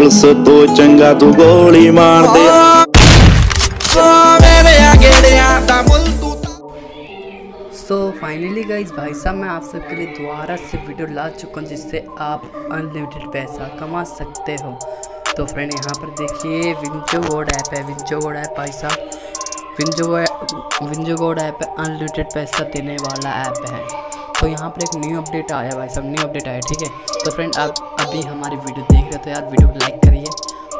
Police ਤੋਂ ਚੰਗਾ ਤੂੰ ਗੋਲੀ ਮਾਰ ਦੇ सो फाइनली गाइज भाई साहब मैं आप सबके लिए दोबारा से वीडियो ला चुका हूँ जिससे आप अनलिमिटेड पैसा कमा सकते हो तो फ्रेंड यहाँ पर देखिए विंजो गोड ऐप है विंजो गोड ऐप भाई साहब WinZO WinZO God app unlimited पैसा देने वाला ऐप है तो यहाँ पर एक न्यू अपडेट आया भाई साहब न्यू अपडेट आया ठीक है तो फ्रेंड आप अभी हमारी वीडियो देख रहे हो तो यार वीडियो को लाइक करिए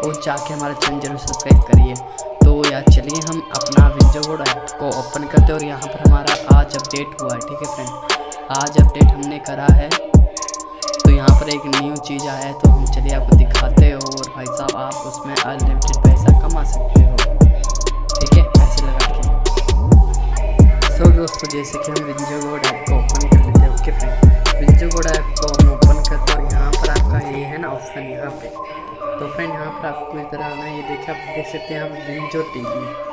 और जाके हमारा चैनल ज़रूर सब्सक्राइब करिए। तो यार चलिए हम अपना विंजो बोर्ड ऐप को ओपन करते हैं और यहाँ पर हमारा आज अपडेट हुआ है, ठीक है फ्रेंड आज अपडेट हमने करा है। तो यहाँ पर एक न्यू चीज़ आया है तो हम चलिए आपको दिखाते हैं और भाई साहब आप उसमें अनलिमिटेड पैसा कमा सकते हो, ठीक है? पैसे लगा के। सो दोस्तों जैसे कि हम विंजो बोर्ड ऐप को ओपन कर लेते हैं okay friend Winzo board app को हम ना ऑप्शन यहाँ पे। तो फ्रेंड यहाँ पर आपको तरह आना ये देखिए आप देख सकते हैं यहाँ विंजो टीवी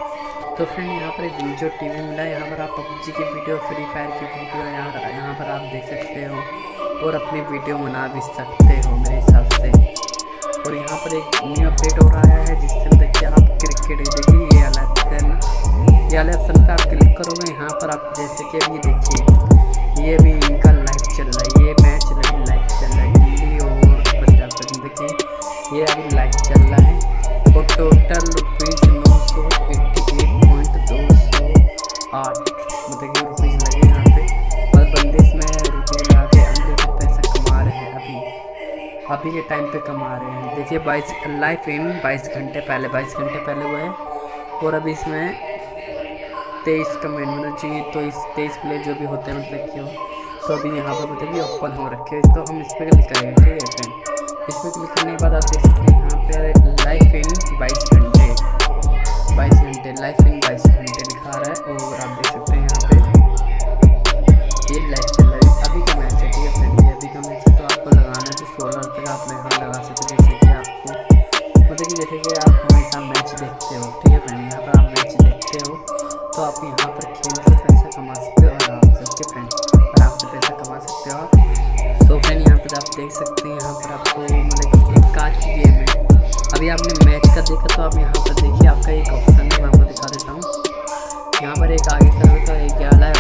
तो फ्रेंड यहाँ पर विंजो टीवी मिला, यहाँ पर आप पबजी की वीडियो फ्री फायर की वीडियो यहाँ यहाँ पर आप देख सकते हो और अपनी वीडियो बना भी सकते हो मेरे हिसाब से। और यहाँ पर एक न्यू अपडेट हो रहा है जिससे देखिए आप क्रिकेट देखिए, ये वाला ऑप्शन ये वाले ऑप्शन पर आप क्लिक करोगे, यहाँ पर आप जैसे कि अभी देखिए, ये भी अभी के टाइम पे कमा रहे हैं। देखिए, बाईस लाइफ इन बाईस घंटे पहले, बाईस घंटे पहले हुए हैं। और अभी इसमें तेईस कमेंट मतलब चाहिए तो इस तेईस प्ले जो भी होते हैं मतलब क्यों तो अभी यहाँ पर मतलब कि ओपन हो रखे तो हम इस पर क्लिक करेंगे, ठीक है फ्रेंड इस पर क्लिक करने के बाद आप देख सकते हैं, यहाँ पर लाइफ तो आप यहाँ पर खेल के पैसा कमा सकते हो और आप सबके फ्रेंड और आप पैसा कमा सकते हो। तो फ्रेंड यहाँ पर आप देख सकते हैं, यहाँ पर आपको मतलब एक कार की गेम है। अभी आपने मैच का देखा तो आप यहाँ पर देखिए, आपका एक ऑप्शन है, मैं आपको दिखा देता हूँ। यहाँ पर एक आगे का तो एक वाला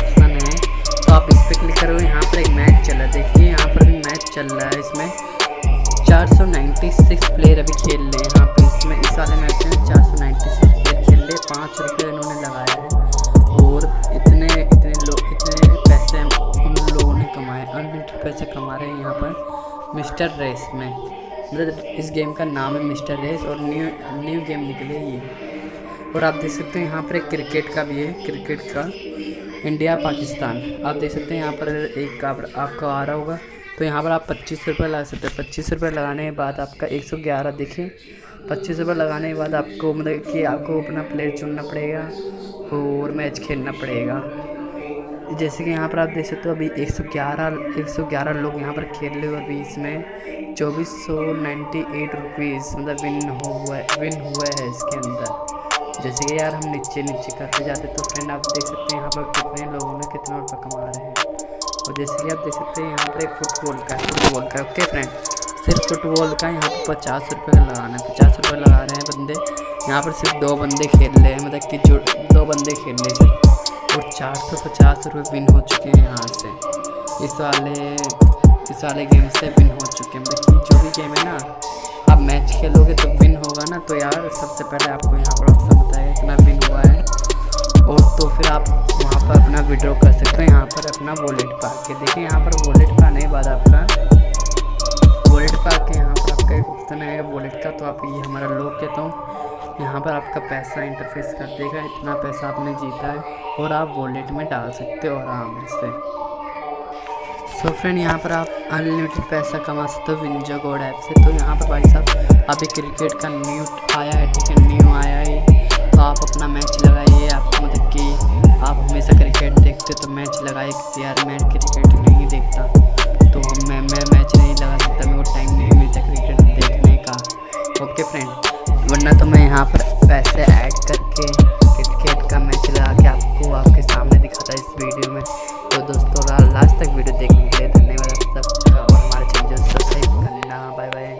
मिस्टर रेस में। मतलब इस गेम का नाम है मिस्टर रेस और न्यू न्यू गेम निकले ये और आप देख सकते हैं यहाँ पर एक क्रिकेट का भी है क्रिकेट का। इंडिया पाकिस्तान। आप देख सकते हैं यहाँ पर एक आप, आपका आ रहा होगा तो यहाँ पर आप पच्चीस रुपये लगा सकते हैं। पच्चीस रुपये लगाने के बाद आपका एक सौ ग्यारह देखिए पच्चीस रुपये लगाने के बाद आपको मतलब कि आपको अपना प्लेयर चुनना पड़ेगा और मैच खेलना पड़ेगा। जैसे कि यहाँ पर आप देख सकते हो अभी 111 111 लोग यहाँ पर खेल रहे हो अभी इसमें चौबीस सौ नाइन्टी एट रुपीज़ मतलब विन हो हुआ है विन हुआ है इसके अंदर। जैसे कि यार हम नीचे नीचे करते जाते तो फ्रेंड आप देख सकते हैं यहाँ पर कितने लोगों ने कितना रुपये कमा रहे हैं। और जैसे कि आप देख सकते हैं यहाँ पर एक फुटबॉल का फुटबॉल का ओके फ्रेंड सिर्फ़ फुटबॉल का यहाँ पर पचास रुपये का लगाना है, पचास रुपये लगा रहे हैं बंदे। यहाँ पर सिर्फ़ दो बंदे खेल रहे हैं मतलब कि जो दो बंदे खेल रहे हैं। और चार सौ पचास रुपये विन हो चुके हैं यहाँ से। इस वाले इस वाले गेम से विन हो चुके हैं। मतलब जो भी गेम है ना, आप मैच खेलोगे तो विन होगा ना। तो यार, सबसे पहले आपको यहाँ पर ऑप्शन बताया इतना विन हुआ है। और तो फिर आप वहाँ पर अपना विड्रॉ कर सकते हैं, यहाँ पर अपना वॉलेट पा के। देखिए, यहाँ पर वॉलेट के बाद आपका वॉलेट पा के यहाँ पर आपका एक ऑप्शन आएगा वॉलेट का। तो आप ये हमारा लोग कहता हूँ। यहाँ पर आपका पैसा इंटरफेस कर देगा, इतना पैसा आपने जीता है और आप वॉलेट में डाल सकते हो आराम से। सो फ्रेंड यहाँ पर आप अनलिमिटेड पैसा कमा सकते हो विंजो गोड ऐप से। तो यहाँ पर भाई साहब, अभी क्रिकेट का न्यू आया है, ठीक है न्यू आया है। तो आप अपना मैच लगाइए आप मतलब कि आप हमेशा क्रिकेट देखते तो मैच लगाइए यार मैं क्रिकेट नहीं देखता। क्रिकेट का मैच लगा के आपको आपके सामने दिखाता है इस वीडियो में। तो दोस्तों लास्ट तक वीडियो देखने के लिए धन्यवाद सब और हमारे चैनल सब्सक्राइब करना। Bye bye